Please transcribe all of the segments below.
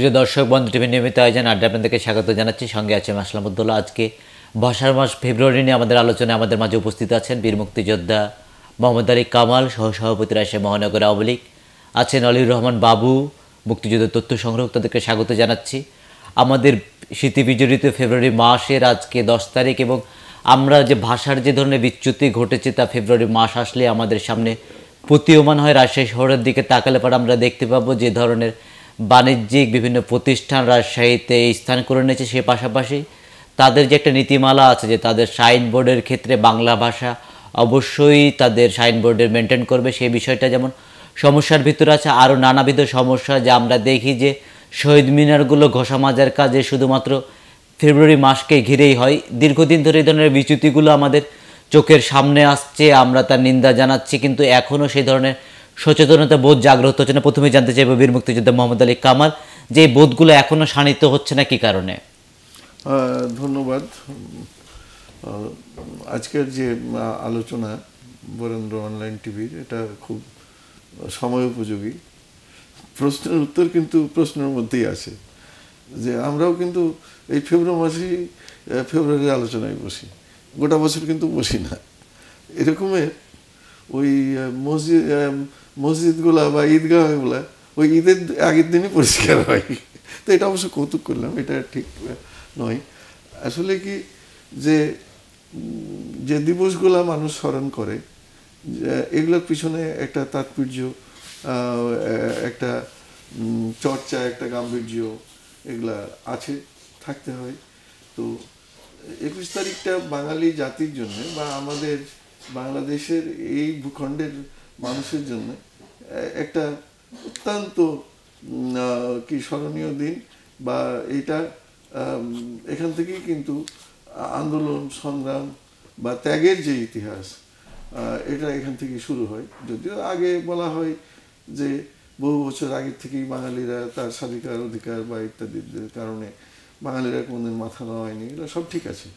প্রিয় দর্শক, বন্ধু টিভি নিয়মিত আয়োজন আড্ডা আপনাদেরকে স্বাগত জানাচ্ছি। সঙ্গে আছে মাসলামুদ্দোল্লা আজকে ভাষার মাস, ফেব্রুয়ারি নিয়ে আমাদের আলোচনায় আমাদের মাঝে উপস্থিত আছেন বীর মুক্তিযোদ্ধা মোহাম্মদ আলী কামাল সহ সভাপতি রাজশাহী মহানগর আওয়ামী লীগ। আছেন আলিউর রহমান বাবু মুক্তিযুদ্ধের তথ্য সংগ্রহ তাদেরকে স্বাগত জানাচ্ছি। আমাদের স্মৃতি বিজড়িত ফেব্রুয়ারি মাসের আজকে দশ তারিখ এবং আমরা যে ভাষার যে ধরনের বিচ্যুতি ঘটেছে তা ফেব্রুয়ারি মাস আসলে আমাদের সামনে প্রতীয়মান হয়। রাজশাহী শহরের দিকে তাকালে পর আমরা দেখতে পাবো যে ধরনের বাণিজ্যিক বিভিন্ন প্রতিষ্ঠান রাজশাহীতে স্থান করে নিয়েছে সে পাশাপাশি। তাদের যে একটা নীতিমালা আছে যে তাদের সাইনবোর্ডের ক্ষেত্রে বাংলা ভাষা অবশ্যই তাদের সাইনবোর্ডের মেনটেন করবে সেই বিষয়টা যেমন সমস্যার ভিতরে আছে, আরও নানাবিধ সমস্যা যা আমরা দেখি যে শহীদ মিনারগুলো ঘষা মাজার কাজে শুধুমাত্র ফেব্রুয়ারি মাসকে ঘিরেই হয়। দীর্ঘদিন ধরে এই ধরনের বিচ্যুতিগুলো আমাদের চোখের সামনে আসছে, আমরা তার নিন্দা জানাচ্ছি, কিন্তু এখনও সেই ধরনের সচেতনতা বোধ জাগ্রত হচ্ছে না। প্রথমে জানতে চাইব বীর মুক্তিযোদ্ধা মোহাম্মদ আলী কামাল যে বোধগুলো এখনও শানিত হচ্ছে না কি কারণে? ধন্যবাদ। আজকের যে আলোচনা বরেন্দ্র অনলাইন টিভির এটা খুব সময় উপযোগী। প্রশ্নের উত্তর কিন্তু প্রশ্নের মধ্যেই আছে। যে আমরাও কিন্তু এই ফেব্রুয়ারি মাসেই আহ, ফেব্রুয়ারির আলোচনায় বসি। গোটা বছর কিন্তু বসি না। এরকমের ওই মসজিদ মসজিদগুলা বা ঈদগাহগুলা, ওই ঈদের আগের দিনই পরিষ্কার হয়। তো এটা অবশ্য কৌতুক করলাম, এটা ঠিক নয়। আসলে কি যে যে দিবসগুলা মানুষ স্মরণ করে এগুলোর পিছনে একটা তাৎপর্য একটা চর্চা, একটা গাম্ভীর্য এগুলা আছে, থাকতে হয়। তো একুশ তারিখটা বাঙালি জাতির জন্য বা আমাদের বাংলাদেশের এই ভূখণ্ডের মানুষের জন্য একটা অত্যন্ত কি স্মরণীয় দিন বা এটা এখান থেকেই কিন্তু আন্দোলন, সংগ্রাম বা ত্যাগের যে ইতিহাস এটা এখান থেকে শুরু হয়। যদিও আগে বলা হয় যে বহু বছর আগের থেকেই বাঙালিরা তার স্বাধিকার অধিকার বা ইত্যাদির কারণে বাঙালিরা কোনোদিন মাথা নেওয়ায়নি এগুলো সব ঠিক আছে।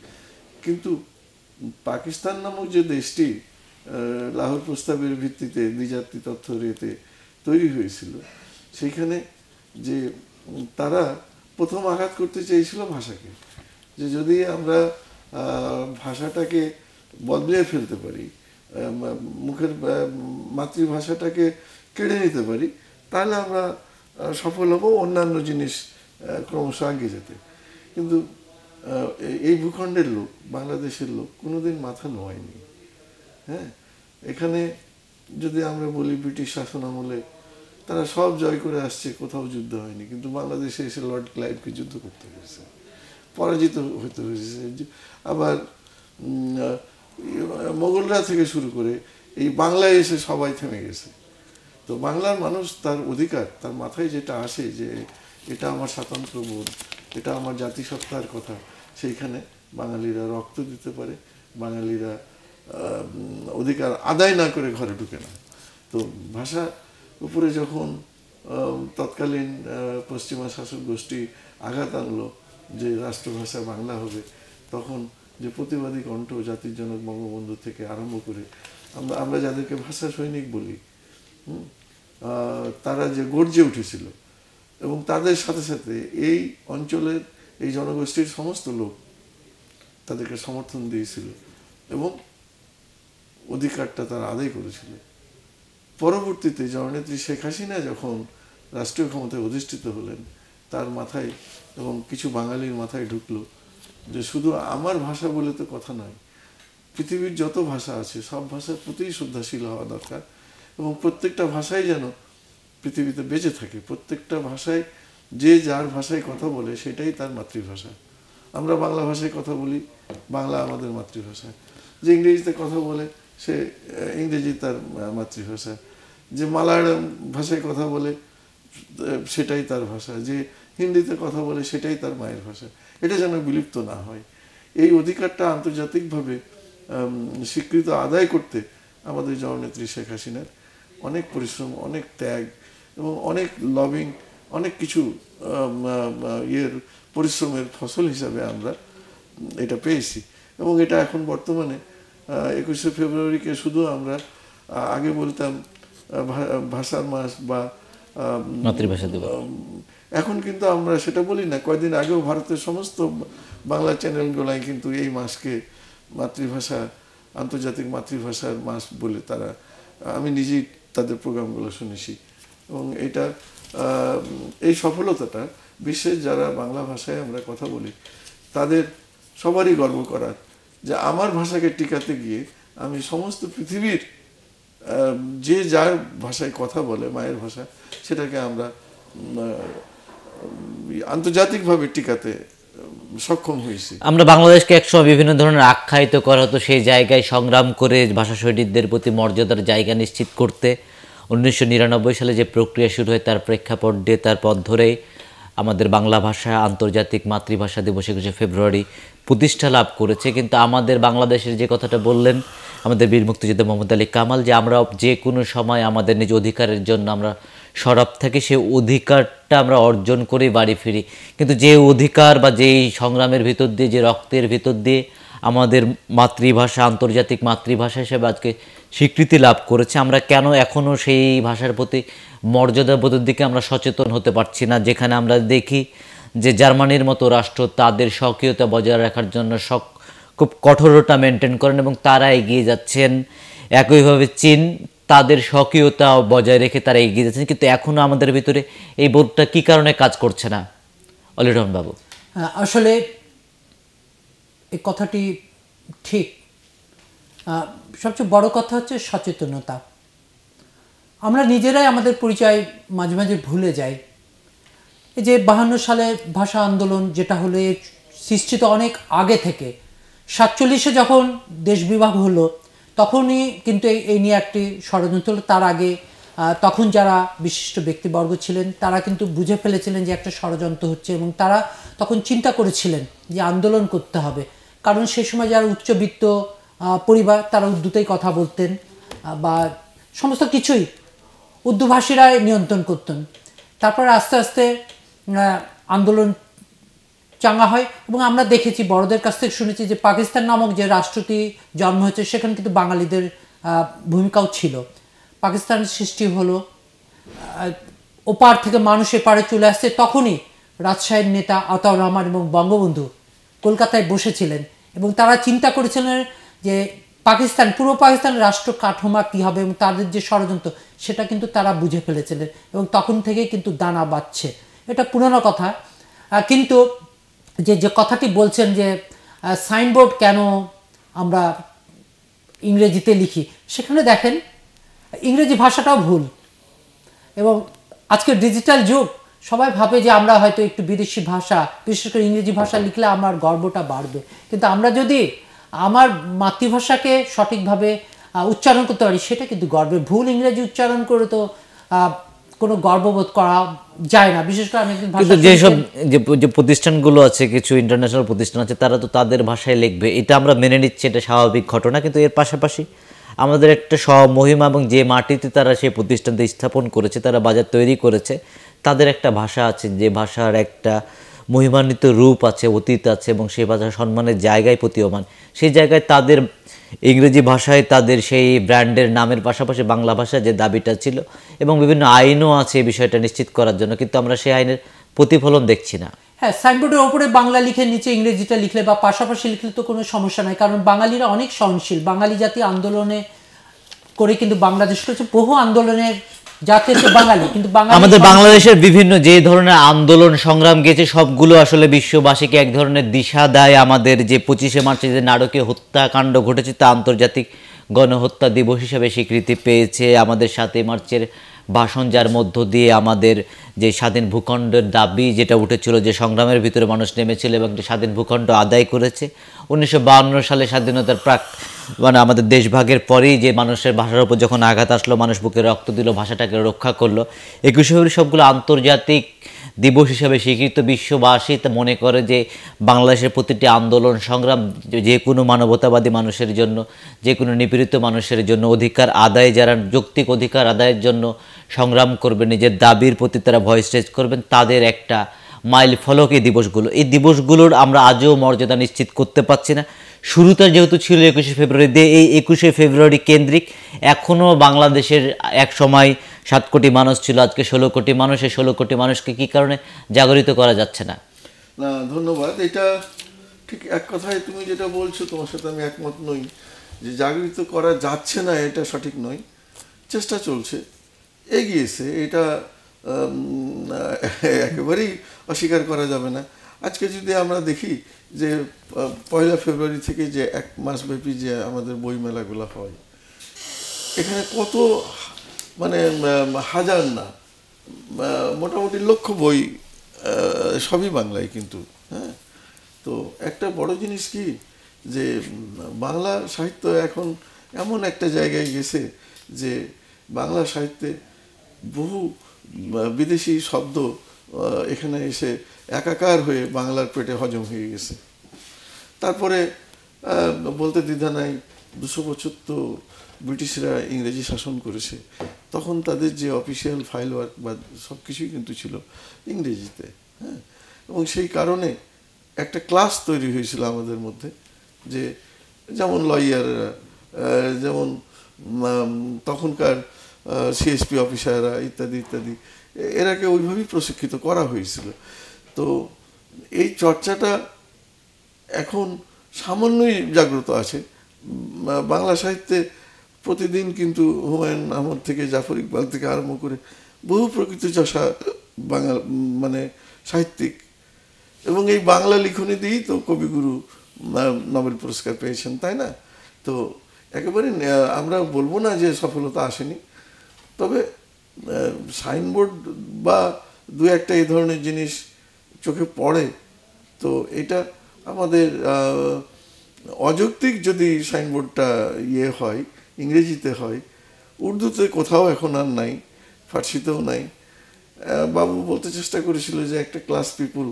কিন্তু পাকিস্তান নামক যে দেশটি লাহোর প্রস্তাবের ভিত্তিতে দ্বিজাতি তথ্য রেতে তৈরি হয়েছিল। সেইখানে যে তারা প্রথম আঘাত করতে চেয়েছিল ভাষাকে, যে যদি আমরা ভাষাটাকে বদলে ফেলতে পারি মুখের মাতৃভাষাটাকে কেড়ে নিতে পারি, তাহলে আমরা সফল হব, অন্যান্য জিনিস ক্রমশ আগে যেতে। কিন্তু এই- ভূখণ্ডের লোক, বাংলাদেশের লোক কোনোদিন মাথা নোয়ায়নি। হ্যাঁ? এখানে যদি আমরা বলি ব্রিটিশ শাসন আমলে, তারা সব জয় করে আসছে, কোথাও যুদ্ধ হয়নি। কিন্তু বাংলাদেশে এসে লর্ড ক্লাইভকে যুদ্ধ করতে হয়েছে। পরাজিত হতে হয়েছে। আবার মোগলরা থেকে শুরু করে এই বাংলায় এসে সবাই থেমে গেছে। তো বাংলার মানুষ তার অধিকার, তার মাথায় যেটা আসে যে এটা আমার স্বাতন্ত্র বোধ, এটা আমার জাতিসত্তার কথা, সেইখানে বাঙালিরা রক্ত দিতে পারে, বাঙালিরা অধিকার আদায় না করে ঘরে ঢুকে না। তো ভাষা উপরে যখন তৎকালীন পশ্চিমা শাসক গোষ্ঠী আঘাত আনলো যে রাষ্ট্রভাষা বাংলা হবে, তখন যে প্রতিবাদী কণ্ঠ জাতির জনক বঙ্গবন্ধু থেকে আরম্ভ করে, আমরা আমরা যাদেরকে ভাষা সৈনিক বলি তারা যে গর্জে উঠেছিল এবং তাদের সাথে সাথে এই অঞ্চলের, এই জনগোষ্ঠীর সমস্ত লোক তাদেরকে সমর্থন দিয়েছিল এবং অধিকারটা তারা আদায় করেছিল পরবর্তীতে জননেত্রী শেখ হাসিনা যখন রাষ্ট্রীয় ক্ষমতায় অধিষ্ঠিত হলেন, তার মাথায় এবং কিছু বাঙালির মাথায় ঢুকলো যে শুধু আমার ভাষা বলে তো কথা নয়, পৃথিবীর যত ভাষা আছে সব ভাষার প্রতিই শ্রদ্ধাশীল হওয়া দরকার এবং প্রত্যেকটা ভাষাই যেন পৃথিবীতে বেঁচে থাকে, প্রত্যেকটা ভাষায় যে যার ভাষায় কথা বলে সেটাই তার মাতৃভাষা। আমরা বাংলা ভাষায় কথা বলি, বাংলা আমাদের মাতৃভাষা। যে ইংরেজিতে কথা বলে সে ইংরেজি তার মাতৃভাষা। যে মালায়ালাম ভাষায় কথা বলে সেটাই তার ভাষা। যে হিন্দিতে কথা বলে, সেটাই তার মায়ের ভাষা। এটা যেন বিলুপ্ত না হয়। এই অধিকারটা আন্তর্জাতিকভাবে স্বীকৃত আদায় করতে আমাদের জননেত্রী শেখ হাসিনার অনেক পরিশ্রম, অনেক ত্যাগ এবং অনেক লবিং অনেক কিছু ইয়ের পরিশ্রমের ফসল হিসাবে আমরা এটা পেয়েছি। এবং এটা এখন বর্তমানে একুশে ফেব্রুয়ারিকে শুধু আমরা আগে বলতাম ভাষার মাস বা মাতৃভাষা দিবস। এখন কিন্তু আমরা সেটা বলি না। কয়দিন আগেও ভারতের সমস্ত বাংলা চ্যানেলগুলাই কিন্তু এই মাসকে মাতৃভাষা আন্তর্জাতিক মাতৃভাষার মাস বলে তারা আমি নিজেই তাদের প্রোগ্রামগুলো শুনেছি। এবং এটা এই সফলতাটা বিশ্বের যারা বাংলা ভাষায় আমরা কথা বলি তাদের সবারই গর্ব করার যে আমার ভাষাকে টিকাতে গিয়ে আমি সমস্ত পৃথিবীর যে যার ভাষায় কথা বলে, মায়ের ভাষা, সেটাকে আমরা আন্তর্জাতিকভাবে টিকাতে সক্ষম হয়েছি। আমরা বাংলাদেশকে একসময় বিভিন্ন ধরনের আখ্যায়িত করা হতো, সেই জায়গায় সংগ্রাম করে ভাষা শহীদদের প্রতি মর্যাদার জায়গা নিশ্চিত করতে। উনিশশো নিরানব্বই সালে যে প্রক্রিয়া শুরু হয়, তার প্রেক্ষাপট দিয়ে, তার পথ ধরেই আমাদের বাংলা ভাষা আন্তর্জাতিক মাতৃভাষা দিবস একুশে ফেব্রুয়ারি প্রতিষ্ঠা লাভ করেছে। কিন্তু আমাদের বাংলাদেশের যে কথাটা বললেন আমাদের বীর মুক্তিযোদ্ধা মোহাম্মদ আলী কামাল, যে আমরা যে কোনো সময় আমাদের নিজ অধিকারের জন্য আমরা সরব থাকি সেই অধিকারটা আমরা অর্জন করেই বাড়ি ফিরি। কিন্তু যে অধিকার বা যেই সংগ্রামের ভিতর দিয়ে, যে রক্তের ভিতর দিয়ে আমাদের মাতৃভাষা, আন্তর্জাতিক মাতৃভাষা হিসেবে আজকে স্বীকৃতি লাভ করেছে। আমরা কেন এখনও সেই ভাষার প্রতি মর্যাদাবোধের দিকে আমরা সচেতন হতে পারছি না? যেখানে আমরা দেখি যে জার্মানির মতো রাষ্ট্র তাদের স্বকীয়তা বজায় রাখার জন্য সক, খুব কঠোরতা মেনটেন করেন এবং তারা এগিয়ে যাচ্ছেন। একইভাবে চীন তাদের স্বকীয়তা বজায় রেখে তারা এগিয়ে যাচ্ছেন। কিন্তু এখনও আমাদের ভিতরে এই বোধটা কী কারণে কাজ করছে না? অলিরহমান বাবু আসলে এই কথাটি ঠিক সবচেয়ে বড় কথা হচ্ছে সচেতনতা। আমরা নিজেরাই আমাদের পরিচয় মাঝে মাঝে ভুলে যাই। এই যে বাহান্ন সালে ভাষা আন্দোলন, যেটা হলো এর সৃষ্টি তো অনেক আগে থেকে। সাতচল্লিশে যখন দেশ বিভাগ হলো, তখনই কিন্তু এই- এই নিয়ে একটি ষড়যন্ত্র হলো। তার আগে তখন যারা বিশিষ্ট ব্যক্তিবর্গ ছিলেন, তারা কিন্তু বুঝে ফেলেছিলেন যে একটা ষড়যন্ত্র হচ্ছে এবং তারা তখন চিন্তা করেছিলেন যে আন্দোলন করতে হবে। কারণ সে সময় যারা উচ্চবিত্ত পরিবার, তারা উর্দুতেই কথা বলতেন বা সমস্ত কিছুই উর্দুভাষীরাই নিয়ন্ত্রণ করতেন। তারপর আস্তে আস্তে আন্দোলন চাঙ্গা হয় এবং আমরা দেখেছি, বড়দের কাছ থেকে শুনেছি যে পাকিস্তান নামক যে রাষ্ট্রটি জন্ম হয়েছে, সেখানে কিন্তু বাঙালিদের ভূমিকাও ছিল। পাকিস্তানের সৃষ্টি হলো ওপার থেকে মানুষ এপারে চলে আসছে। তখনই রাজশাহীর নেতা আতাউর রহমান এবং বঙ্গবন্ধু কলকাতায় বসেছিলেন এবং তারা চিন্তা করেছিলেন যে পাকিস্তান, পূর্ব পাকিস্তান রাষ্ট্র কাঠামো কী হবে এবং তাদের যে ষড়যন্ত্র, সেটা কিন্তু তারা বুঝে ফেলেছিলেন এবং তখন থেকেই কিন্তু দানা বাঁধছে। এটা পুরনো কথা। কিন্তু যে যে কথাটি বলছেন যে সাইনবোর্ড কেন আমরা ইংরেজিতে লিখি, সেখানে দেখেন, ইংরেজি ভাষাটাও ভুল। এবং আজকের ডিজিটাল যুগ, সবাই ভাবে যে আমরা হয়তো একটু বিদেশি ভাষা, বিশেষ করে ইংরেজি ভাষা লিখলে আমার গর্বটা বাড়বে। কিন্তু আমরা যদি আমার মাতৃভাষাকে সঠিকভাবে উচ্চারণ করতে পারি সেটা কিন্তু গর্বের। ভুল ইংরেজি উচ্চারণ করে তো কোনো গর্ববোধ করা যায় না। বিশেষ করে আমি কিন্তু যেসব যে যে প্রতিষ্ঠানগুলো আছে কিছু ইন্টারন্যাশনাল প্রতিষ্ঠান আছে তারা তো তাদের ভাষায় লিখবে। এটা আমরা মেনে নিচ্ছি এটা স্বাভাবিক ঘটনা কিন্তু এর পাশাপাশি আমাদের একটা স্বমহিমা এবং যে মাটিতে তারা সেই প্রতিষ্ঠানটা স্থাপন করেছে তারা বাজার তৈরি করেছে তাদের একটা ভাষা আছে যে ভাষার একটা মহিমান্বিত রূপ আছে, অতীত আছে এবং সেই ভাষা সম্মানের জায়গায় প্রতীয়মান। সেই জায়গায় তাদের ইংরেজি ভাষায় তাদের সেই ব্র্যান্ডের নামের পাশাপাশি বাংলা ভাষা যে দাবিটা ছিল এবং বিভিন্ন আইনও আছে এই বিষয়টা নিশ্চিত করার জন্য, কিন্তু আমরা সেই আইনের প্রতিফলন দেখছি না। হ্যাঁ সাইনবোর্ডের ওপরে বাংলা লিখে নিচে ইংরেজিটা লিখলে বা পাশাপাশি লিখলে তো কোনো সমস্যা নাই, কারণ বাঙালিরা অনেক সহনশীল। বাঙালি জাতি আন্দোলনে করে কিন্তু বাংলাদেশ করেছে। বহু আন্দোলনের জাতি বাঙালি কিন্তু আমাদের বাংলাদেশের বিভিন্ন যে ধরনের আন্দোলন সংগ্রাম গেছে সবগুলো আসলে বিশ্ববাসীকে এক ধরনের দিশা দেয়। আমাদের যে পঁচিশে মার্চে যে নারকীয় হত্যাকাণ্ড ঘটেছে তা আন্তর্জাতিক গণহত্যা দিবস হিসাবে স্বীকৃতি পেয়েছে। আমাদের সাতই মার্চের ভাষণ যার মধ্য দিয়ে আমাদের যে স্বাধীন ভূখণ্ডের দাবি যেটা উঠেছিল যে সংগ্রামের ভিতরে মানুষ নেমেছিল এবং স্বাধীন ভূখণ্ড আদায় করেছে উনিশশো সালে স্বাধীনতার প্রাক মানে আমাদের দেশভাগের পরেই যে মানুষের ভাষার উপর যখন আঘাত আসলো, মানুষ বুকে রক্ত দিল, ভাষাটাকে রক্ষা করল, একুশে ফেব্রুয়ারি সবগুলো আন্তর্জাতিক দিবস হিসাবে স্বীকৃত বিশ্ববাসী তা মনে করে যে বাংলাদেশের প্রতিটি আন্দোলন, সংগ্রাম যে কোনো মানবতাবাদী মানুষের জন্য, যে কোনো নিপীড়িত মানুষের জন্য, অধিকার আদায় যারা, যৌক্তিক অধিকার আদায়ের জন্য সংগ্রাম করবে, নিজের দাবির প্রতি তারা ভয়েস রেজ করবেন, তাদের একটা মাইল ফলক এই দিবসগুলো। এই দিবসগুলোর আমরা আজও মর্যাদা নিশ্চিত করতে পারছি না। শুরুতে যেহেতু ছিল একুশে ফেব্রুয়ারি দিয়ে এই একুশে ফেব্রুয়ারি কেন্দ্রিক। এখনও বাংলাদেশের এক সময় সাত কোটি মানুষ ছিল, আজকে ষোলো কোটি মানুষ। এই ষোলো কোটি মানুষকে কী কারণে জাগরিত করা যাচ্ছে না? না, ধন্যবাদ। এটা ঠিক এক কথায় তুমি যেটা বলছো, তোমার সাথে আমি একমত নই। যে জাগরিত করা যাচ্ছে না, এটা সঠিক নয়। চেষ্টা চলছে। এগিয়েছে। এটা একেবারেই অস্বীকার করা যাবে না। আজকে যদি আমরা দেখি যে পয়লা ফেব্রুয়ারি থেকে যে এক মাসব্যাপী যে আমাদের বইমেলাগুলো হয়, এখানে কত মানে হাজার না মোটামুটি লক্ষ বই সবই বাংলায় কিন্তু হ্যাঁ? তো একটা বড় জিনিস কি যে বাংলা সাহিত্য এখন এমন একটা জায়গায় গেছে যে, বাংলা সাহিত্যে বহু বিদেশি শব্দ এখানে এসে একাকার হয়ে বাংলার পেটে হজম হয়ে গেছে। তারপরে বলতে দ্বিধা নাই, দুশো বছর তো ব্রিটিশরা ইংরেজি শাসন করেছে। তখন তাদের যে অফিসিয়াল ফাইল ওয়ার্ক বা সব কিছুই কিন্তু ছিল ইংরেজিতে হ্যাঁ? এবং সেই কারণে একটা ক্লাস তৈরি হয়েছিল আমাদের মধ্যে যে যেমন লয়াররা যেমন তখনকার সিএসপি অফিসাররা ইত্যাদি ইত্যাদি। এরাকে ওইভাবেই প্রশিক্ষিত করা হয়েছিল। তো এই চর্চাটা এখন সামান্যই জাগ্রত আছে। বাংলা সাহিত্যে প্রতিদিন কিন্তু হুমায়ুন আহমদ থেকে জাফর ইকবাল থেকে আরম্ভ করে বহু প্রকৃত চষা বাঙাল মানে সাহিত্যিক। এবং এই বাংলা লিখনী দিয়েই তো কবিগুরু নোবেল পুরস্কার পেয়েছেন, তাই না? তো একেবারে, আমরা বলব না যে সফলতা আসেনি। তবে সাইনবোর্ড বা দু একটা এই ধরনের জিনিস চোখে পড়ে, তো এটা আমাদের অযৌক্তিক যদি সাইনবোর্ডটা ইয়ে হয়, ইংরেজিতে হয়, উর্দুতে কোথাও এখন আর নাই, ফার্সিতেও নাই। বাবু বলতে চেষ্টা করেছিল যে একটা ক্লাস পিপুল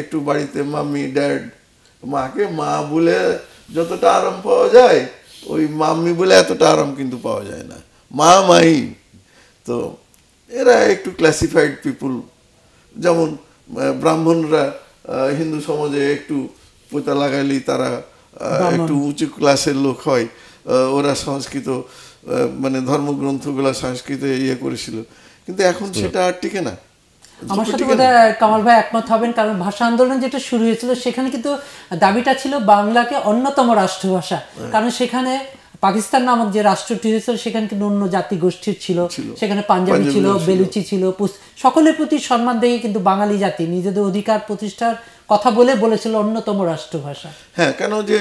একটু বাড়িতে মাম্মি ড্যাড মাকে, মা বলে যতটা আরাম পাওয়া যায়, ওই মাম্মি বলে এতটা আরাম কিন্তু পাওয়া যায় না। মা মাই তো এরা একটু ক্লাসিফাইড পিপুল যেমন ব্রাহ্মণরা হিন্দু সমাজে একটু পোতা লাগাইলেই তারা একটু উঁচু ক্লাসের লোক হয়। ওরা সংস্কৃত মানে ধর্মগ্রন্থগুলা সংস্কৃতে ইয়ে করেছিল। কিন্তু এখন সেটা আর টিকে না। আমার সাথে। বোধহয় কামাল ভাই একমত হবেন কারণ ভাষা আন্দোলন যেটা শুরু হয়েছিল সেখানে কিন্তু দাবিটা ছিল বাংলাকে অন্যতম রাষ্ট্রভাষা। কারণ সেখানে পাকিস্তান নামক যে রাষ্ট্রটি হয়েছিল সেখানে কিন্তু অন্য জাতি গোষ্ঠীর ছিল। সেখানে পাঞ্জাবি ছিল। বেলুচি ছিল সকলের প্রতি সম্মান দেখে কিন্তু বাঙালি জাতি নিজেদের অধিকার প্রতিষ্ঠার কথা বলে বলেছিল অন্যতম রাষ্ট্রভাষা। হ্যাঁ কেন যে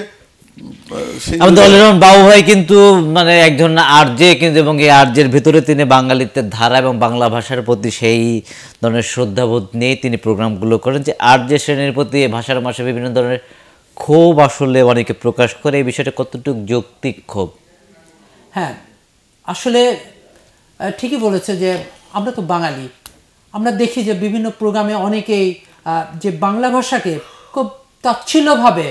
আমাদের বাবু ভাই কিন্তু মানে একজন আর্যে কিন্তু এবং এই আর্যের ভিতরে তিনি বাঙালিত্বের ধারা এবং বাংলা ভাষার প্রতি সেই ধরনের শ্রদ্ধাবোধ নিয়ে তিনি প্রোগ্রামগুলো করেন যে আর্য শ্রেণির প্রতি ভাষার মাসে বিভিন্ন ধরনের ক্ষোভ আসলে অনেকে প্রকাশ করে, এই বিষয়টা কতটুকু যৌক্তিক ক্ষোভ? হ্যাঁ আসলে ঠিকই বলেছে যে আমরা তো বাঙালি। আমরা দেখি যে বিভিন্ন প্রোগ্রামে অনেকেই যে বাংলা ভাষাকে খুব তাচ্ছিল্যভাবে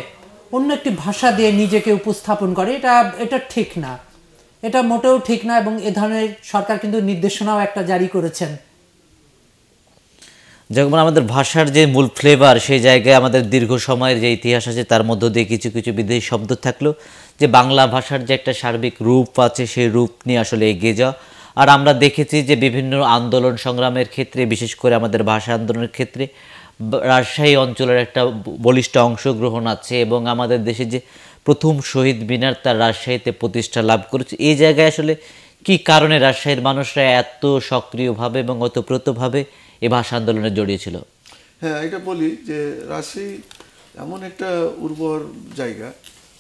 অন্য একটি ভাষা দিয়ে নিজেকে উপস্থাপন করে, এটা এটা ঠিক না। এটা মোটেও ঠিক না এবং এ ধরনের সরকার কিন্তু নির্দেশনাও একটা জারি করেছেন। যেমন আমাদের ভাষার যে মূল ফ্লেভার সেই জায়গায় আমাদের দীর্ঘ সময়ের যে ইতিহাস আছে, তার মধ্য দিয়ে কিছু কিছু বিদেশি শব্দ থাকল, যে বাংলা ভাষার যে একটা সার্বিক রূপ আছে, সেই রূপ নিয়ে আসলে এগিয়ে যাওয়া। আর আমরা দেখেছি যে বিভিন্ন আন্দোলন সংগ্রামের ক্ষেত্রে, বিশেষ করে আমাদের ভাষা আন্দোলনের ক্ষেত্রে রাজশাহী অঞ্চলের একটা বলিষ্ঠ অংশগ্রহণ আছে এবং আমাদের দেশে যে প্রথম শহীদ মিনার, তার রাজশাহীতে প্রতিষ্ঠা লাভ করেছে। এই জায়গায় আসলে কি কারণে রাজশাহীর মানুষরা এত সক্রিয়ভাবে এবং ওতপ্রোতভাবে এই ভাষা আন্দোলনে জড়িয়েছিল হ্যাঁ এটা বলি যে রাজশাহী এমন একটা উর্বর জায়গা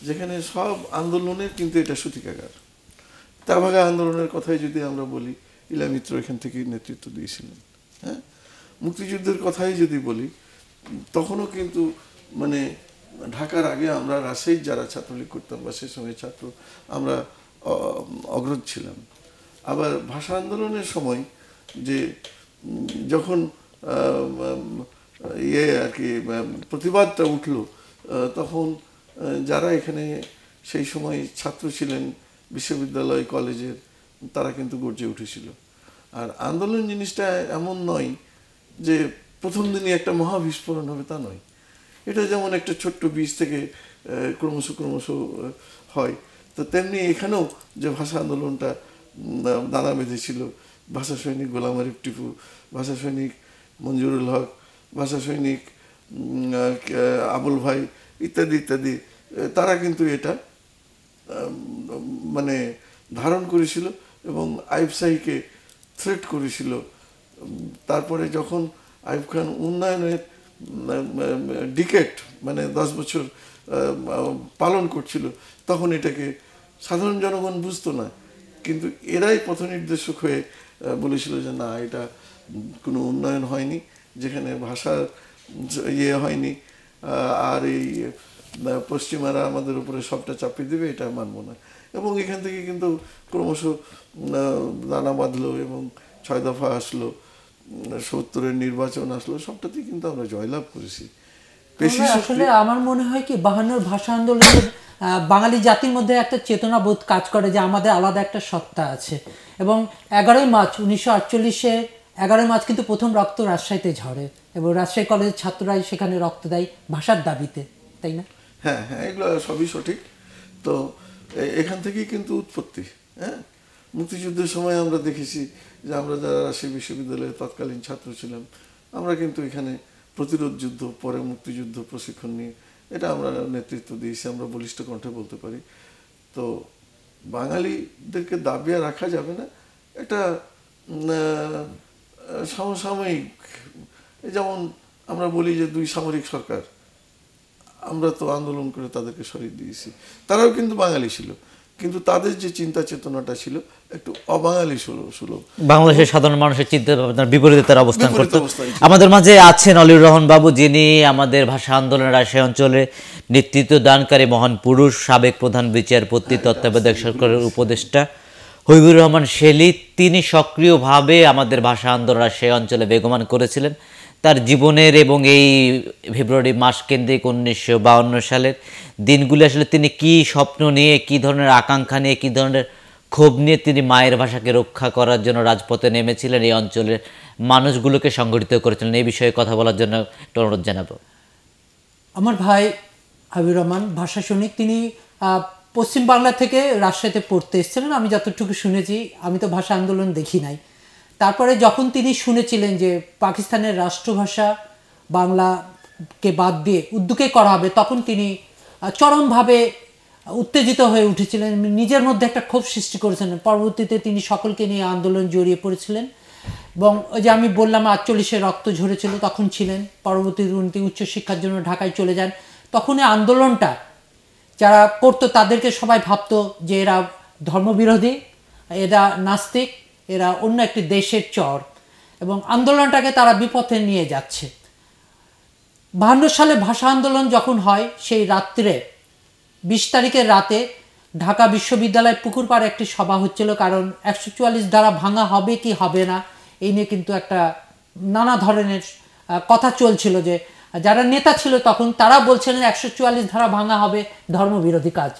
যেখানে সব আন্দোলনের কিন্তু এটা সূতিকাগার। তাভাগা আন্দোলনের কথাই যদি আমরা বলি, ইলা মিত্র এখান থেকে নেতৃত্ব দিয়েছিলেন। হ্যাঁ? মুক্তিযুদ্ধের কথাই যদি বলি, তখনও কিন্তু মানে ঢাকার আগে আমরা রাজশাহীর যারা ছাত্রলীগ করতাম বা সে সময় ছাত্র, আমরা অগ্রজ ছিলাম। আবার ভাষা আন্দোলনের সময় যে যখন ইয়ে আর কি, প্রতিবাদটা উঠল তখন যারা এখানে সেই সময় ছাত্র ছিলেন বিশ্ববিদ্যালয়, কলেজের, তারা কিন্তু গর্জে উঠেছিল। আর আন্দোলন জিনিসটা এমন নয় যে প্রথম দিনই একটা মহাবিস্ফোরণ হবে তা নয়। এটা যেমন একটা ছোট্ট বীজ থেকে ক্রমশ ক্রমশ হয়, তো তেমনি এখানেও যে ভাষা আন্দোলনটা দানা বেঁধেছিল ভাষা সৈনিক গোলাম আরিফ টিপু ভাষা সৈনিক মঞ্জুরুল হক ভাষা সৈনিক আবুল ভাই ইত্যাদি ইত্যাদি তারা কিন্তু এটা মানে ধারণ করেছিল এবং আইব শাহীকে থ্রেট করেছিল। তারপরে যখন আইব খান উন্নয়নের ডিকেট মানে দশ বছর পালন করছিল, তখন এটাকে সাধারণ জনগণ বুঝতো না। কিন্তু এরাই পথ নির্দেশক হয়ে বলেছিল যে না এটা কোনো উন্নয়ন হয়নি যেখানে ভাষার ইয়ে হয়নি আর এই পশ্চিমারা আমাদের উপরে সবটা চাপিয়ে দেবে এটা মানবো না এবং এখান থেকে কিন্তু ক্রমশ দানা বাঁধলো এবং ছয় দফা আসলো সত্তরের নির্বাচন আসলো সবটাতেই কিন্তু আমরা জয়লাভ করেছি। আসলে আমার মনে হয় কি বাহান্নর ভাষা আন্দোলনের বাঙালি জাতির মধ্যে একটা চেতনাবোধ কাজ করে যে আমাদের আলাদা একটা সত্তা আছে। এবং এগারোই মার্চ উনিশশো আটচল্লিশে, এগারোই মার্চ কিন্তু প্রথম রক্ত রাজশাহীতে ঝরে এবং রাজশাহী কলেজের ছাত্ররাই সেখানে রক্ত দেয় ভাষার দাবিতে, তাই না? হ্যাঁ হ্যাঁ এগুলো সবই সঠিক। তো এখান থেকেই কিন্তু উৎপত্তি হ্যাঁ? মুক্তিযুদ্ধের সময় আমরা দেখেছি যে আমরা যারা রাজশাহী বিশ্ববিদ্যালয়ের তৎকালীন ছাত্র ছিলাম, আমরা কিন্তু এখানে প্রতিরোধ যুদ্ধ, পরে মুক্তিযুদ্ধ প্রশিক্ষণ নিয়ে এটা আমরা নেতৃত্ব দিয়েছি, আমরা বলিষ্ঠ কণ্ঠে বলতে পারি। তো বাঙালিদেরকে দাবিয়া রাখা যাবে না এটা সমসাময়িক যেমন আমরা বলি যে দুই সামরিক সরকার, আমরা তো আন্দোলন করে তাদেরকে সরিয়ে দিয়েছি। তারাও কিন্তু বাঙালি ছিল। কিন্তু তাদের যে চিন্তা চেতনাটা ছিল একটু অবাঙালি সুলভ। বাংলাদেশের সাধারণ মানুষের চিন্তা ভাবনার বিপরীতে তারা অবস্থান করতো। আমাদের মাঝে আছেন অলিউর রহমান বাবু যিনি আমাদের ভাষা আন্দোলনের রাজশাহী অঞ্চলে নেতৃত্ব দানকারী মহান পুরুষ সাবেক প্রধান বিচারপতি তত্ত্বাবধায়ক সরকারের উপদেষ্টা হবিবুর রহমান শেলি। তিনি সক্রিয়ভাবে আমাদের ভাষা আন্দোলন রাজশাহী অঞ্চলে বেগমান করেছিলেন। তার জীবনের এবং এই ফেব্রুয়ারি মাস কেন্দ্রিক উনিশশো সালের দিনগুলি আসলে তিনি কি স্বপ্ন নিয়ে কি ধরনের আকাঙ্ক্ষা নিয়ে কি ধরনের ক্ষোভ নিয়ে তিনি মায়ের ভাষাকে রক্ষা করার জন্য রাজপথে নেমেছিলেন এই অঞ্চলের মানুষগুলোকে সংগঠিত করেছিলেন। এই বিষয়ে কথা বলার জন্য একটু অনুরোধ জানাব। আমার ভাই হাবিবুর রহমান ভাষা সৈনিক তিনি আহ, পশ্চিম বাংলা থেকে রাজশাহীতে পড়তে এসেছিলেন। আমি যতটুকু শুনেছি আমি তো ভাষা আন্দোলন দেখি নাই। তারপরে যখন তিনি শুনেছিলেন যে পাকিস্তানের রাষ্ট্রভাষা বাংলাকে বাদ দিয়ে উদ্যোগে করা হবে তখন তিনি চরমভাবে উত্তেজিত হয়ে উঠেছিলেন। নিজের মধ্যে একটা ক্ষোভ সৃষ্টি করেছিলেন পরবর্তীতে তিনি সকলকে নিয়ে আন্দোলন জড়িয়ে পড়েছিলেন এবং ওই যে আমি বললাম, আটচল্লিশে রক্ত ঝরেছিল, তখন ছিলেন। পরবর্তীতে উনি উচ্চশিক্ষার জন্য ঢাকায় চলে যান। তখন আন্দোলনটা যারা করতো, তাদেরকে সবাই ভাবতো যে এরা ধর্মবিরোধী, এরা নাস্তিক, এরা অন্য একটি দেশের চর এবং আন্দোলনটাকে তারা বিপথে নিয়ে যাচ্ছে। বাহান্ন সালে ভাষা আন্দোলন যখন হয়, সেই রাত্রে, বিশ তারিখের রাতে ঢাকা বিশ্ববিদ্যালয় পুকুর পাড়ে একটি সভা হচ্ছিল, কারণ একশো চুয়াল্লিশ দ্বারা ভাঙা হবে কি হবে না, এই নিয়ে কিন্তু একটা নানা ধরনের কথা চলছিল যে যারা নেতা ছিল তখন তারা বলছিলেন একশো চুয়াল্লিশ ধারা ভাঙা হবে, ধর্মবিরোধী কাজ।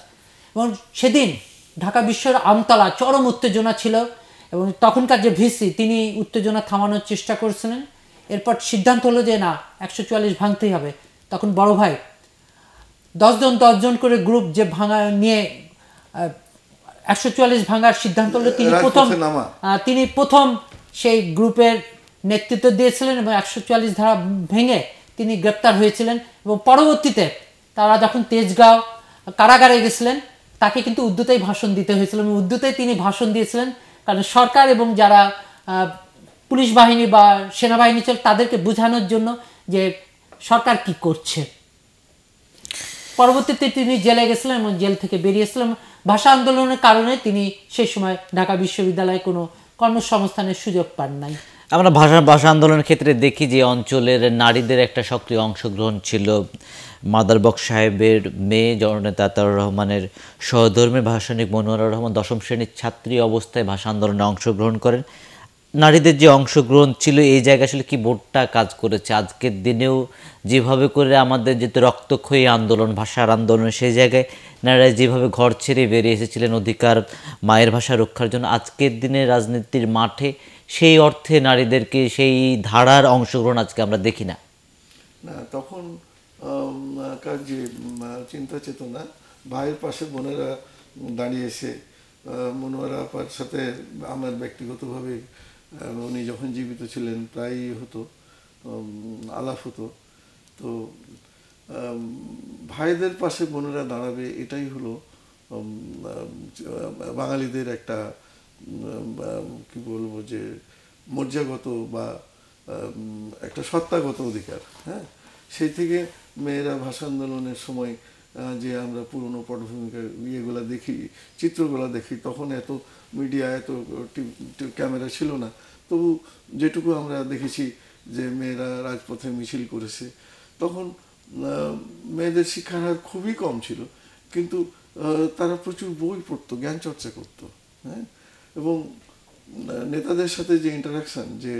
এবং সেদিন ঢাকা বিশ্বের আমতলা চরম উত্তেজনা ছিল, এবং তখনকার যে ভিসি, তিনি উত্তেজনা থামানোর চেষ্টা করছিলেন। এরপর সিদ্ধান্ত হলো যে না একশো চুয়াল্লিশ ভাঙতেই হবে। তখন বড় ভাই দশজন দশজন করে গ্রুপ যে ভাঙা নিয়ে একশো চুয়াল্লিশ ভাঙার সিদ্ধান্ত হলো তিনি প্রথম তিনি প্রথম সেই গ্রুপের নেতৃত্ব দিয়েছিলেন এবং একশো চুয়াল্লিশ ধারা ভেঙে তিনি গ্রেপ্তার হয়েছিলেন এবং পরবর্তীতে তারা যখন তেজগাঁও কারাগারে গেছিলেন তাকে কিন্তু উর্দুতেই ভাষণ দিতে হয়েছিল এবং উর্দুতেই তিনি ভাষণ দিয়েছিলেন। কারণ সরকার এবং যারা আহ, পুলিশ বাহিনী বা সেনাবাহিনী ছিল, তাদেরকে বোঝানোর জন্য যে সরকার কি করছে। পরবর্তীতে তিনি জেলে গেছিলেন এবং জেল থেকে বেরিয়েছিলেন ভাষা আন্দোলনের কারণে তিনি সেই সময় ঢাকা বিশ্ববিদ্যালয়ে কোনো কর্মসংস্থানের সুযোগ পান নাই। আমরা ভাষা ভাষা আন্দোলনের ক্ষেত্রে দেখি যে অঞ্চলের নারীদের একটা সক্রিয় অংশগ্রহণ ছিল। মাদারবক সাহেবের মেয়ে, জননেতা তার রহমানের সহধর্মী ভাষানিক মনোয়ারা রহমান দশম শ্রেণির ছাত্রী অবস্থায় ভাষা আন্দোলনে অংশগ্রহণ করেন। নারীদের যে অংশগ্রহণ ছিল, এই জায়গায় আসলে কি বোর্ডটা কাজ করেছে। আজকের দিনেও যেভাবে করে আমাদের যেহেতু রক্তক্ষয়ী আন্দোলন, ভাষার আন্দোলন, সেই জায়গায় নারীরা যেভাবে ঘর ছেড়ে বেরিয়ে এসেছিলেন অধিকার, মায়ের ভাষা রক্ষার জন্য, আজকের দিনে রাজনীতির মাঠে সেই অর্থে নারীদেরকে সেই ধারার অংশগ্রহণ আজকে আমরা দেখি না। তখন কার যে চিন্তা চেতনা, ভাইয়ের পাশে বোনেরা দাঁড়িয়েছে মনোয়ারা আপার সাথে আমার ব্যক্তিগতভাবে উনি যখন জীবিত ছিলেন, প্রায়ই হতো আলাপ হতো। তো ভাইদের পাশে বোনেরা দাঁড়াবে, এটাই হলো বাঙালিদের একটা কি বলব যে, মর্যাগত বা একটা সত্তাগত অধিকার হ্যাঁ? সেই থেকে মেয়েরা ভাষা আন্দোলনের সময় যে আমরা পুরনো পটভূমিকা ইয়েগুলা দেখি, চিত্রগুলা দেখি, তখন এত মিডিয়া, এত ক্যামেরা ছিল না। তবু যেটুকু আমরা দেখেছি যে মেয়েরা রাজপথে মিছিল করেছে, তখন মেয়েদের শিক্ষার হার খুবই কম ছিল, কিন্তু তারা প্রচুর বই পড়তো, জ্ঞান চর্চা করতো হ্যাঁ? এবং নেতাদের সাথে যে ইন্টারাকশন যে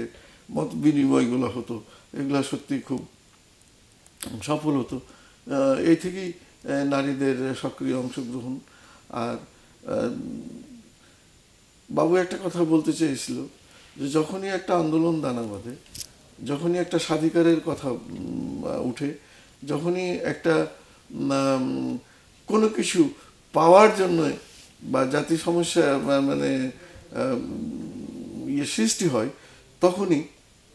মত বিনিময়গুলো হতো, এগুলো সত্যি খুব সফল হতো। এই থেকেই নারীদের সক্রিয় অংশগ্রহণ। আর বাবু একটা কথা বলতে চেয়েছিল যে যখনই একটা আন্দোলন দানা বাঁধে, যখনই একটা স্বাধিকারের কথা উঠে, যখনই একটা কোনো কিছু পাওয়ার জন্য বা জাতি সমস্যা মানে ইয়ে সৃষ্টি হয়, তখনই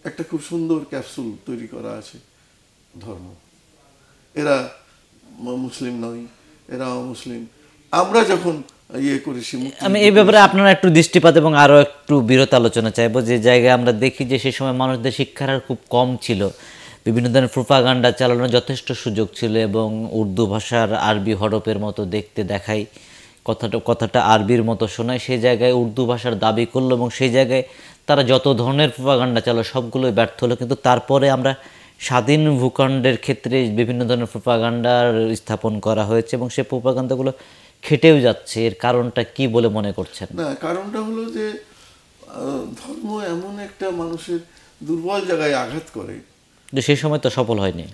একটা খুব সুন্দর ক্যাপসুল তৈরি করা আছে ধর্ম। এরা মুসলিম নয়, এরা অমুসলিম। আমরা যখন ইয়ে করেছি আমি এই ব্যাপারে আপনারা একটু দৃষ্টিপাত এবং আরও একটু বিরত আলোচনা চাইব। যে জায়গায় আমরা দেখি যে সেই সময় মানুষদের শিক্ষার হার খুব কম ছিল। বিভিন্ন ধরনের প্রোপাগান্ডা চালানোর যথেষ্ট সুযোগ ছিল এবং উর্দু ভাষার আরবি হরপের মতো দেখতে দেখাই কথাটা কথাটা আরবির মতো শোনায়। সেই জায়গায় উর্দু ভাষার দাবি করল এবং সেই জায়গায় তারা যত ধরনের প্রোপাগান্ডা চালো সবগুলোই ব্যর্থ হলো। কিন্তু তারপরে আমরা স্বাধীন ভূখণ্ডের ক্ষেত্রে বিভিন্ন ধরনের প্রোপাগান্ডার স্থাপন করা হয়েছে এবং সেই প্রোপাগান্ডাগুলো খেটেও যাচ্ছে এর কারণটা কি বলে মনে করছেন? না কারণটা হলো যে ধর্ম এমন একটা মানুষের দুর্বল জায়গায় আঘাত করে। যে সেই সময় তো সফল হয়নি।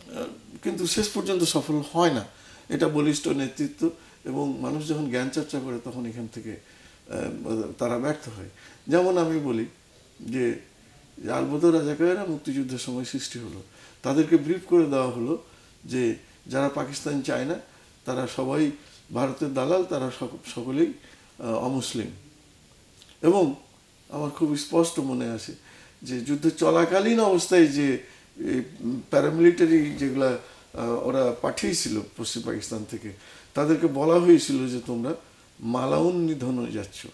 কিন্তু শেষ পর্যন্ত সফল হয় না। এটা বলিষ্ঠ নেতৃত্ব এবং মানুষ যখন জ্ঞান চর্চা করে তখন এখান থেকে তারা ব্যর্থ হয়। যেমন আমি বলি যে আলবদ রাজাকারেরা মুক্তিযুদ্ধের সময় সৃষ্টি হলো। তাদেরকে ব্রিফ করে দেওয়া হলো যে যারা পাকিস্তান চায় না তারা সবাই ভারতের দালাল তারা সক- সকলেই অমুসলিম। এবং আমার খুব স্পষ্ট মনে আছে যে যুদ্ধ চলাকালীন অবস্থায় যে প্যারামিলিটারি যেগুলা ওরা পাঠিয়েছিল পশ্চিম পাকিস্তান থেকে তাদেরকে বলা হয়েছিল যে তোমরা মালাউন নিধনে যাচ্ছ।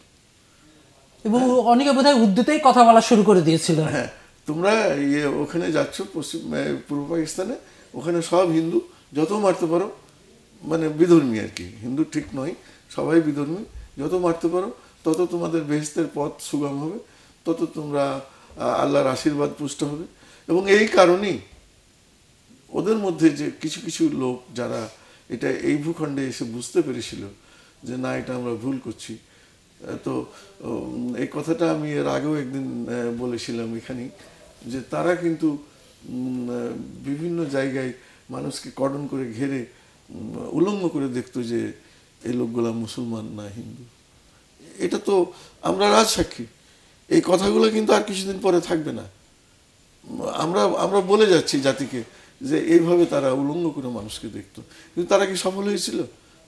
এবং অনেকে বোধহয় উর্দুতেই কথা বলা শুরু করে দিয়েছিল। হ্যাঁ তোমরা ইয়ে ওখানে যাচ্ছ পশ্চিম পূর্ব পাকিস্তানে ওখানে সব হিন্দু যত মারতে পারো মানে বিধর্মী আর কি। হিন্দু ঠিক নয়, সবাই বিধর্মী। যত মারতে পারো, তত তোমাদের বেহেস্তের পথ সুগম হবে, তত তোমরা আল্লাহর আশীর্বাদ পুষ্ট হবে। এবং এই কারণেই ওদের মধ্যে যে কিছু কিছু লোক যারা এটা এই ভূখণ্ডে এসে বুঝতে পেরেছিল যে না, এটা আমরা ভুল করছি। তো এই কথাটা আমি এর আগেও একদিন বলেছিলাম এখানেই যে তারা কিন্তু বিভিন্ন জায়গায় মানুষকে কর্ডন করে ঘেরে উলঙ্গ করে দেখতো যে এই লোকগুলা মুসলমান না হিন্দু। এটা তো আমরা রাজসাক্ষী। এই কথাগুলো কিন্তু আর কিছুদিন পরে থাকবে না। আমরা আমরা বলে যাচ্ছি জাতিকে যে এইভাবে তারা উলঙ্গ করে মানুষকে দেখতো। কিন্তু তারা কি সফল হয়েছিল?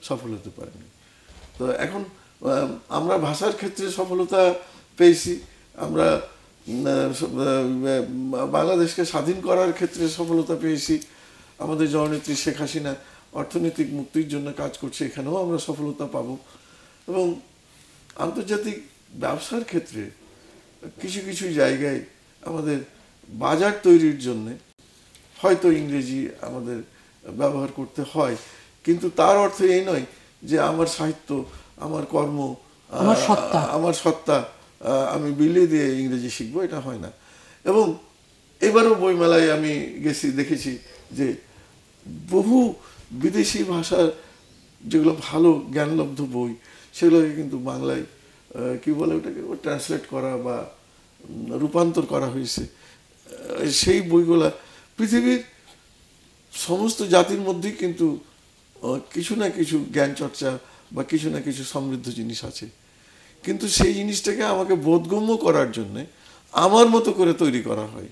সফল হতে পারেনি। তো এখন আমরা ভাষার ক্ষেত্রে সফলতা পেয়েছি। আমরা বাংলাদেশকে স্বাধীন করার ক্ষেত্রে সফলতা পেয়েছি। আমাদের জননেত্রী শেখ হাসিনা অর্থনৈতিক মুক্তির জন্য কাজ করছে এখানেও আমরা সফলতা পাবো এবং আন্তর্জাতিক ব্যবসার ক্ষেত্রে কিছু কিছু জায়গায় আমাদের বাজার তৈরির জন্য হয়তো ইংরেজি আমাদের ব্যবহার করতে হয় কিন্তু তার অর্থ এই নয় যে আমার সাহিত্য আমার কর্ম আমার সত্তা। আমার সত্তা আমি বিলিয়ে দিয়ে ইংরেজি শিখব এটা হয় না এবং এবারও বইমেলায় আমি গেছি দেখেছি যে বহু বিদেশি ভাষার যেগুলো ভালো জ্ঞানলব্ধ বই, সেগুলোকে কিন্তু বাংলায় কি বলে ওটাকে? ট্রান্সলেট করা বা রূপান্তর করা হয়েছে। সেই বইগুলা পৃথিবীর সমস্ত জাতির মধ্যেই কিন্তু কিছু না কিছু জ্ঞান চর্চা বা কিছু না কিছু সমৃদ্ধ জিনিস আছে। কিন্তু সেই জিনিসটাকে আমাকে বোধগম্য করার জন্যে আমার মতো করে তৈরি করা হয়।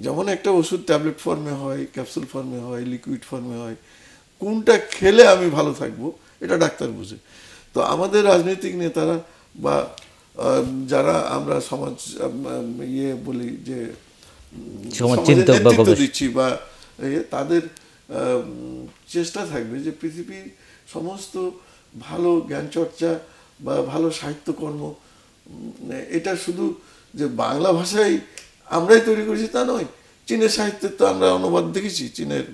যেমন একটা ওষুধ ট্যাবলেট ফর্মে হয় ক্যাপসুল ফর্মে হয় লিকুইড ফর্মে হয় কোনটা খেলে আমি ভালো থাকব এটা ডাক্তার বুঝে। তো আমাদের রাজনৈতিক নেতারা বা যারা আমরা সমাজ ইয়ে বলি যে নেতৃত্ব দিচ্ছি বা তাদের চেষ্টা থাকবে যে পৃথিবীর সমস্ত ভালো জ্ঞান চর্চা বা ভালো সাহিত্যকর্ম এটা শুধু যে বাংলা ভাষায় আমরাই তৈরি করেছি তা নয়। চীনের সাহিত্যের তো আমরা অনুবাদ দেখেছি চীনের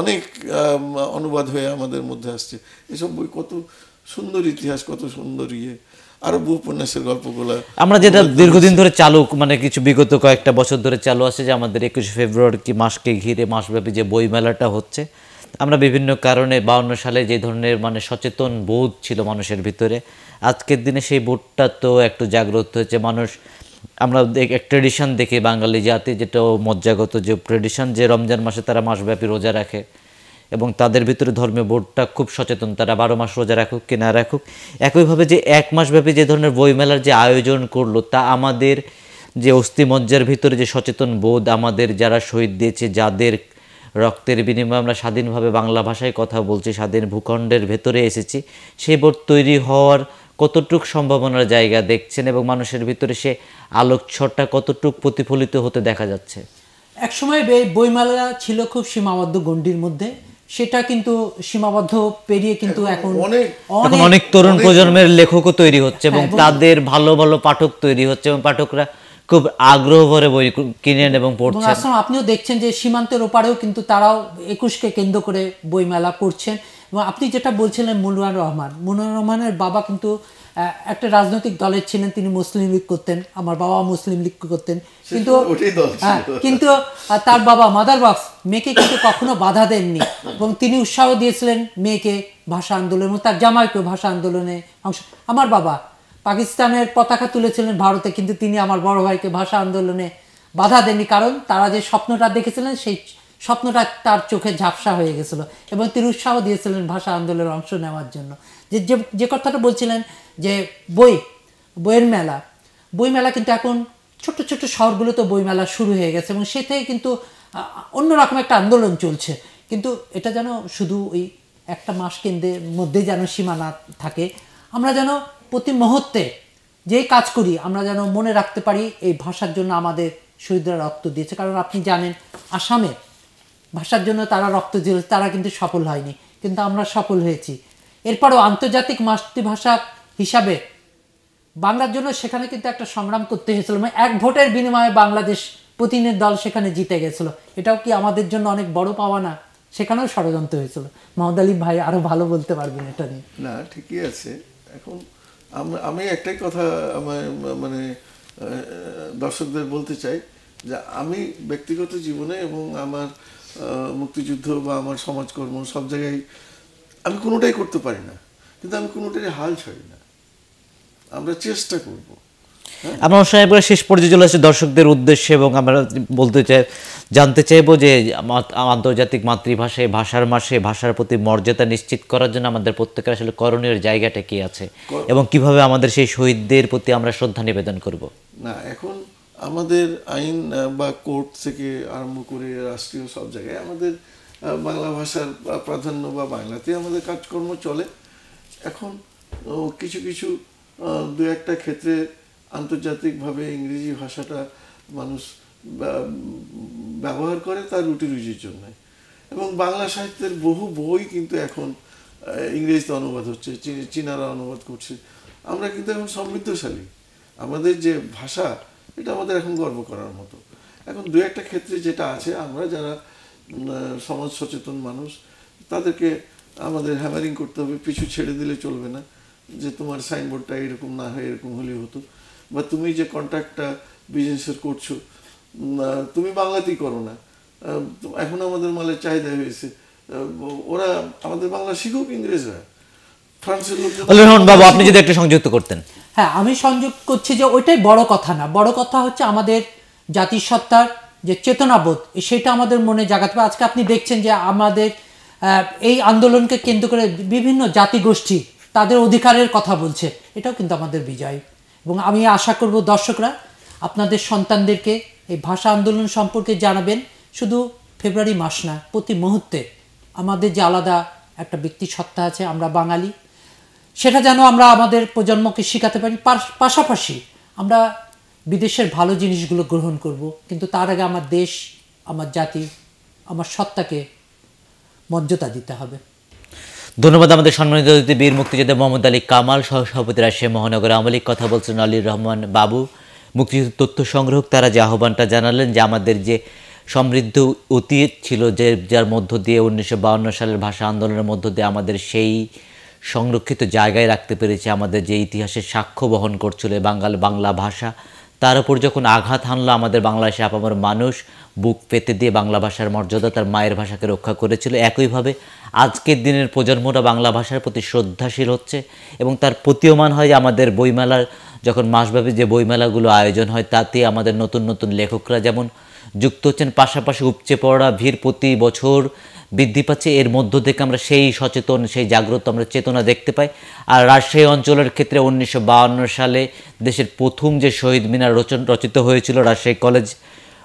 অনেক অনুবাদ হয়ে আমাদের মধ্যে আসছে। এসব বই কত সুন্দর ইতিহাস কত সুন্দর ইয়ে। আরও বহু উপন্যাসের গল্পগুলা আমরা যেটা দীর্ঘদিন ধরে চালু মানে কিছু বিগত কয়েকটা বছর ধরে চালু আছে যে আমাদের একুশে ফেব্রুয়ারি কি মাসকে ঘিরে মাসব্যাপী যে বই মেলাটা হচ্ছে আমরা বিভিন্ন কারণে বাউন্ন সালে যে ধরনের মানে সচেতন বোধ ছিল মানুষের ভিতরে আজকের দিনে সেই বোধটা তো একটু জাগ্রত হয়েছে। মানুষ আমরা এক ট্রেডিশন দেখি বাঙালি জাতি যেটা মজ্জাগত যে ট্রেডিশন যে রমজান মাসে তারা মাসব্যাপী রোজা রাখে এবং তাদের ভিতরে ধর্মীয় বোর্ডটা খুব সচেতন। তারা বারো মাস রোজা রাখুক কি না রাখুক, একইভাবে যে এক মাসব্যাপী যে ধরনের বইমেলার যে আয়োজন করল তা আমাদের যে অস্থিমজ্জার ভিতরে যে সচেতন বোধ আমাদের যারা শহীদ দিয়েছে, যাদের রক্তের বিনিময়ে আমরা স্বাধীনভাবে বাংলা ভাষায় কথা বলছি, স্বাধীন ভূখণ্ডের ভেতরে এসেছি সেই বোধ তৈরি হওয়ার কতটুক সম্ভাবনার জায়গা দেখছেন এবং মানুষের ভিতরে সে আলোকছটা কতটুক প্রতিফলিত হতে দেখা যাচ্ছে? একসময় বইমেলা ছিল খুব সীমাবদ্ধ গণ্ডির মধ্যে। সেটা কিন্তু সীমাবদ্ধ পেরিয়ে কিন্তু এখন অনেক এখন অনেক তরুণ প্রজন্মের লেখকও তৈরি হচ্ছে এবং তাদের ভালো ভালো পাঠক তৈরি হচ্ছে এবং পাঠকরা খুব আগ্রহ ভরে বই কিনেন এবং পড়ছেন। আসলে আপনিও দেখছেন যে সীমান্তের ওপারেও কিন্তু তারাও একুশকে কেন্দ্র করে বইমেলা করছেন। এবং আপনি যেটা বলছিলেন মুনুয়ার রহমান মুনুয়ার রহমানের বাবা কিন্তু একটা রাজনৈতিক দলের ছিলেন তিনি মুসলিম লীগ করতেন আমার বাবা মুসলিম লীগ করতেন কিন্তু। হ্যাঁ, কিন্তু তার বাবা মাদার বক্স মেয়েকে কিন্তু কখনো বাধা দেননি এবং তিনি উৎসাহ দিয়েছিলেন মেয়েকে ভাষা আন্দোলন এবং তার জামাইকে ভাষা আন্দোলনে অংশ আমার বাবা পাকিস্তানের পতাকা তুলেছিলেন ভারতে কিন্তু তিনি আমার বড় ভাইকে ভাষা আন্দোলনে বাধা দেননি কারণ তারা যে স্বপ্নটা দেখেছিলেন সেই স্বপ্নটা তার চোখে ঝাপসা হয়ে গেছিল এবং তিনি উৎসাহ দিয়েছিলেন ভাষা আন্দোলনের অংশ নেওয়ার জন্য। যে, যে- কথাটা বলছিলেন যে বই, বইয়ের মেলা বইমেলা কিন্তু এখন ছোট ছোট শহরগুলোতে বইমেলা শুরু হয়ে গেছে এবং সে থেকে কিন্তু অন্যরকম একটা আন্দোলন চলছে। কিন্তু এটা যেন শুধু ওই একটা মাস কেন্দ্রের মধ্যে যেন সীমা না থাকে, আমরা যেন প্রতি মুহূর্তে যেই কাজ করি, আমরা যেন মনে রাখতে পারি এই ভাষার জন্য আমাদের শহীদরা রক্ত দিয়েছে। কারণ আপনি জানেন, আসামে ভাষার জন্য তারা রক্ত দিয়েছে তারা কিন্তু সফল হয়নি, কিন্তু আমরা সফল হয়েছি। এরপরও আন্তর্জাতিক মাতৃভাষা হিসাবে বাংলার জন্য সেখানে কিন্তু একটা সংগ্রাম করতে হয়েছিল মানে এক ভোটের বিনিময়ে বাংলাদেশ প্রতিনিধি দল সেখানে জিতে গেছিল। এটাও কি আমাদের জন্য অনেক বড় পাওয়া না? সেখানেও ষড়যন্ত্র হয়েছিল। মোহাম্মদ আলী ভাই আরও ভালো বলতে পারবেন এটা নিয়ে। না, ঠিকই আছে। এখন আমি একটাই কথা আমার মানে দর্শকদের বলতে চাই যে আমি ব্যক্তিগত জীবনে এবং আমার মুক্তিযুদ্ধ বা আমার সমাজকর্ম সব জায়গায় আমি কোনোটাই করতে পারি না। কিন্তু আমি কোনোটাই হাল ছাড়ি না। আমরা চেষ্টা করব। আমরা অনুষ্ঠানের পরে শেষ পর্যায়ে চলে আসছি দর্শকদের উদ্দেশ্যে এবং আমরা বলতে চাই জানতে চাইব যে আন্তর্জাতিক মাতৃভাষায় ভাষার মাসে ভাষার প্রতি মর্যাদা নিশ্চিত করার জন্য আমাদের প্রত্যেকের আসলে করণীয় জায়গাটা কি আছে এবং কীভাবে আমাদের সেই শহীদদের প্রতি আমরা শ্রদ্ধা নিবেদন করব? না এখন আমাদের আইন বা কোর্ট থেকে আরম্ভ করে রাষ্ট্রীয় সব জায়গায় আমাদের বাংলা ভাষার প্রা- প্রাধান্য বা বাংলাতে আমাদের কাজকর্ম চলে। এখন কিছু কিছু দু একটা ক্ষেত্রে আন্তর্জাতিকভাবে ইংরেজি ভাষাটা মানুষ ব্যবহার করে, তার রুটি রুজির জন্য। এবং বাংলা সাহিত্যের বহু বই কিন্তু এখন ইংরেজিতে অনুবাদ হচ্ছে চীনারা অনুবাদ করছে। আমরা কিন্তু এখন সমৃদ্ধশালী। আমাদের যে ভাষা এটা আমাদের এখন গর্ব করার মতো। এখন দু একটা ক্ষেত্রে যেটা আছে, আমরা যারা সমাজ সচেতন মানুষ, তাদেরকে আমাদের হ্যামারিং করতে হবে, পিছু ছেড়ে দিলে চলবে না, যে তোমার সাইনবোর্ডটা এরকম না হয়, এরকম হলে হতো। বা তুমি যে কন্ট্রাক্টটা বিজনেসের করছ তুমি বাংলাতেই করো না। এখন আমাদের মালের চাহিদা হয়েছে ওরা আমাদের বাংলা শিখুক ইংরেজরা। ফ্রান্সের লোক বাবু, আপনি যদি একটা সংযুক্ত করতেন। হ্যাঁ আমি সংযোগ করছি যে ওইটাই বড় কথা না। বড় কথা হচ্ছে আমাদের জাতিসত্তার যে চেতনাবোধ, সেটা আমাদের মনে জাগাতে হবে। আজকে আপনি দেখছেন যে আমাদের এই আন্দোলনকে কেন্দ্র করে বিভিন্ন জাতিগোষ্ঠী তাদের অধিকারের কথা বলছে। এটাও কিন্তু আমাদের বিজয়। এবং আমি আশা করব দর্শকরা, আপনাদের সন্তানদেরকে এই ভাষা আন্দোলন সম্পর্কে জানাবেন। শুধু ফেব্রুয়ারি মাস না, প্রতি মুহূর্তে আমাদের যে আলাদা একটা ব্যক্তি সত্তা আছে, আমরা বাঙালি সেটা যেন আমরা আমাদের প্রজন্মকে শেখাতে পারি। পাশ- পাশাপাশি আমরা বিদেশের ভালো জিনিসগুলো গ্রহণ করব। কিন্তু তার আগে আমার দেশ, আমার জাতি, আমার সত্তাকে মর্যাদা দিতে হবে। ধন্যবাদ আমাদের সম্মানিত অতিথি বীর মুক্তিযোদ্ধা মোহাম্মদ আলী কামাল সহ সভাপতি রাজশাহী মহানগর আওয়ামী লীগ। কথা বলছেন আলীর রহমান বাবু। মুক্তিযুদ্ধ তথ্য সংগ্রহ তারা যে আহ্বানটা জানালেন যে আমাদের যে সমৃদ্ধ অতীত ছিল যে, যার মধ্য দিয়ে উনিশশো সালের ভাষা আন্দোলনের মধ্য দিয়ে আমাদের সেই সংরক্ষিত জায়গায় রাখতে পেরেছে আমাদের যে ইতিহাসের সাক্ষ্য বহন করছিল বাঙাল বাংলা ভাষা। তার উপর যখন আঘাত হানলো, আমাদের বাংলাদেশে আপামর মানুষ বুক পেতে দিয়ে বাংলা ভাষার মর্যাদা তার মায়ের ভাষাকে রক্ষা করেছিল। একইভাবে আজকের দিনের প্রজন্মটা বাংলা ভাষার প্রতি শ্রদ্ধাশীল হচ্ছে এবং তার প্রতীয়মান হয় আমাদের বইমেলার, যখন মাসব্যাপী যে বইমেলাগুলো আয়োজন হয়, তাতে আমাদের নতুন নতুন লেখকরা যেমন যুক্ত হচ্ছেন, পাশাপাশি উপচে পড়া ভিড় প্রতি বছর বৃদ্ধি পাচ্ছে। এর মধ্য থেকে আমরা সেই সচেতন, সেই জাগ্রত আমরা চেতনা দেখতে পাই। আর রাজশাহী অঞ্চলের ক্ষেত্রে উনিশশো সালে দেশের প্রথম যে শহীদ মিনার রচন রচিত হয়েছিল রাজশাহী কলেজ,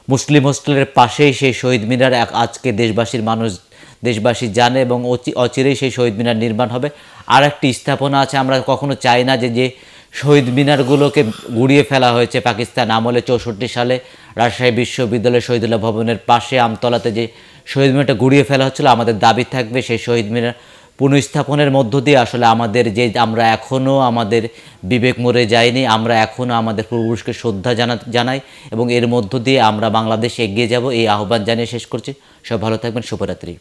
মুসলিম হোস্টেলের পাশেই সেই শহীদ মিনার আজকে দেশবাসীর মানুষ, দেশবাসী জানে এবং অচি- অচিরেই সেই শহীদ মিনার নির্মাণ হবে। আর একটি স্থাপনা আছে, আমরা কখনো চাই না যে যে শহীদ মিনারগুলোকে গুড়িয়ে ফেলা হয়েছে পাকিস্তান আমলে। চৌষট্টি সালে রাজশাহী বিশ্ববিদ্যালয় শহীদুল্লাহ ভবনের পাশে আমতলাতে যে শহীদ মিনারটা গুড়িয়ে ফেলা হচ্ছিল, আমাদের দাবি থাকবে সেই শহীদ মিনার পুনঃস্থাপনের মধ্য দিয়ে আসলে আমাদের যে আমরা এখনও আমাদের বিবেক মরে যায়নি, আমরা এখনও আমাদের পূর্বপুরুষকে শ্রদ্ধা জানা জানাই এবং এর মধ্য দিয়ে আমরা বাংলাদেশ এগিয়ে যাব। এই আহ্বান জানিয়ে শেষ করছি। সব ভালো থাকবেন। শুভরাত্রি।